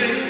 been